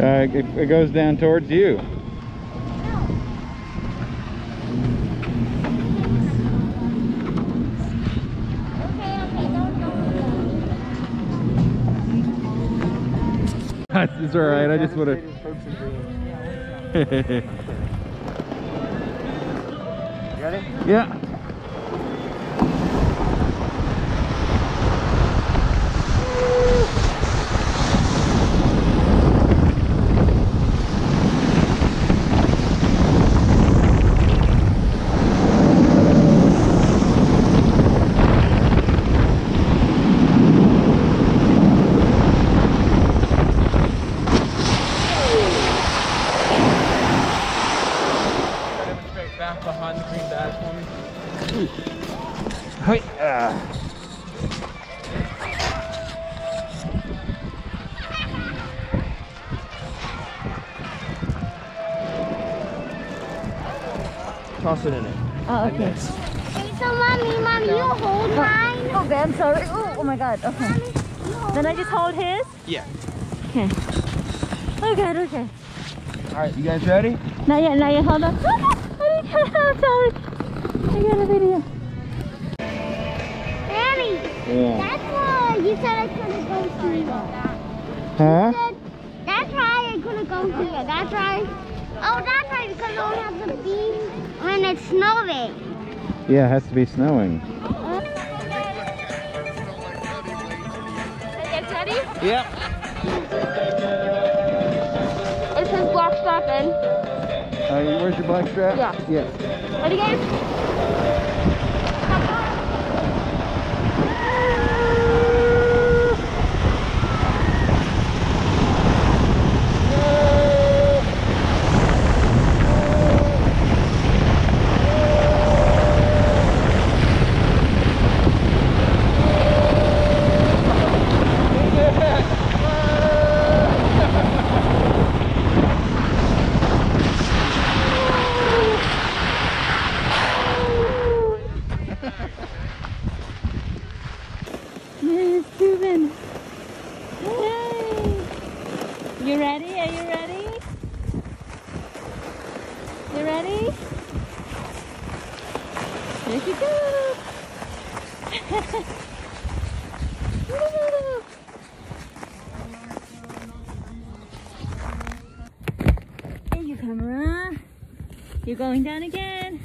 Uh, it, it goes down towards you. Okay, okay, don't go. it's all right. I just want to. Ready? yeah. Behind the green badge for me. Hey, ah. Toss it in it. Oh, okay. Okay, so mommy, mommy, you hold mine. Okay, I'm sorry. Oh, oh my god. Okay. Then I just hold his? Yeah. Okay. Oh god, okay. All right, you guys ready? Not yet, not yet. Hold on. I'm sorry. I got a video. Daddy, Yeah. that's why you said I couldn't go here. Huh? Said- That's why I couldn't go here. That's right. Oh, that's right, because I only have to be when it's snowing. Yeah, it has to be snowing. ready? Yep. Uh, where's your black strap? Yeah. Yeah. Ready, guys? You ready? Are you ready? You ready? Here you go. Hey, you camera. You're going down again.